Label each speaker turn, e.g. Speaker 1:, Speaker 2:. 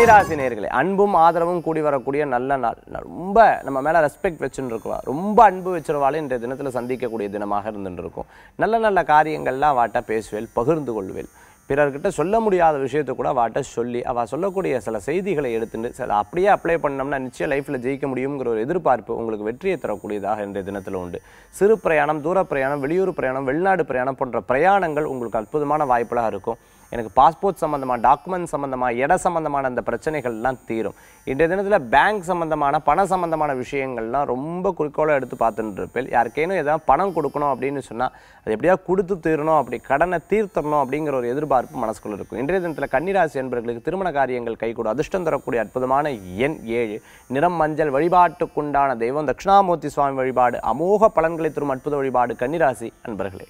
Speaker 1: கன்னிராசி நேர்களே அன்பும் ஆதரவும் கூடி வரக்கூடிய நல்ல நாள். ரொம்ப நம்ம மேலே ரெஸ்பெக்ட் வச்சுன்னு ரொம்ப அன்பு வச்சிருவாளே இன்றைய தினத்தில் சந்திக்கக்கூடிய தினமாக இருந்துட்டு இருக்கும் நல்ல நல்ல காரியங்கள்லாம் வாட்ட பேசுவேல் பகிர்ந்து கொள்வேல் பிறர்கிட்ட சொல்ல முடியாத விஷயத்தை கூட வாட்ட சொல்லி அவ சொல்லக்கூடிய சில செய்திகளை எடுத்துட்டு சில அப்படியே அப்ளை பண்ணோம்னா நிச்சயம் லைஃப்பில் ஜெயிக்க முடியுங்கிற ஒரு எதிர்பார்ப்பு உங்களுக்கு வெற்றியை தரக்கூடியதாக இன்றைய தினத்தில் உண்டு. சிறு பிரயாணம் தூர பிரயாணம் வெளியூர் பிரயாணம் வெளிநாடு பிரயாணம் போன்ற பிரயாணங்கள் உங்களுக்கு அற்புதமான வாய்ப்புகளாக இருக்கும். எனக்கு பாஸ்போர்ட் சம்மந்தமாக டாக்குமெண்ட் சம்மந்தமாக இட சம்மந்தமான அந்த பிரச்சனைகள்லாம் தீரும். இன்றைய தினத்தில் பேங்க் சம்மந்தமான பண சம்மந்தமான விஷயங்கள்லாம் ரொம்ப குறிக்கோளாக எடுத்து பார்த்துட்டு இருப்பேன் யாருக்கேனும் எதாவது பணம் கொடுக்கணும் அப்படின்னு சொன்னால் அது எப்படியா கொடுத்து தீரணும் அப்படி கடனை தீர்த்தரணும் அப்படிங்கிற ஒரு எதிர்பார்ப்பு மனசுக்குள்ள இருக்கும். இன்றைய தினத்தில் கன்னிராசி என்பவர்களுக்கு திருமண காரியங்கள் கைகூடும். அதிர்ஷ்டம் தரக்கூடிய அற்புதமான எண் ஏழு. நிறம் மஞ்சள் வழிபாட்டுக்குண்டான தெய்வம் தட்சிணாமூர்த்தி சுவாமி வழிபாடு அமோக பலன்களை தரும் அற்புத வழிபாடு கன்னிராசி அன்பர்களே.